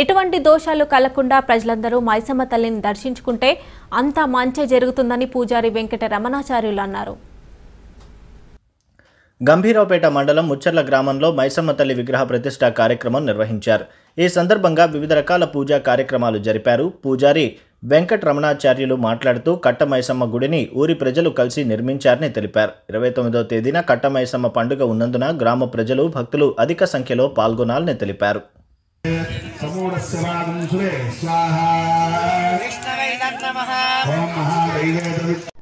ఎటువంటి దోషాలు కలగకుండా ప్రజలందరూ మైసమ్మ తల్లిని దర్శించుకుంటే అంతా మంచి జరుగుతుందని పూజారి వెంకట రమణాచార్యులు అన్నారు. గంభీరావుపేట మండలం ముచ్చర్ల గ్రామంలో మైసమ్మ తల్లి విగ్రహ ప్రతిష్ఠా కార్యక్రమం నిర్వహించారు. ఈ సందర్భంగా వివిధ రకాల పూజా కార్యక్రమాలు జరిపారు. పూజారి వెంకట రమణాచార్యులు మాట్లాడుతూ కట్టమైసమ్మ గుడిని ఊరి ప్రజలు కలిసి నిర్మించారని తెలిపారు. ఇరవై తొమ్మిదో తేదీన కట్టమైసమ్మ పండుగ ఉన్నందున గ్రామ ప్రజలు భక్తులు అధిక సంఖ్యలో పాల్గొనాలని తెలిపారు. समूढस्य वागं सुरे स्वाहा। ओम महादेव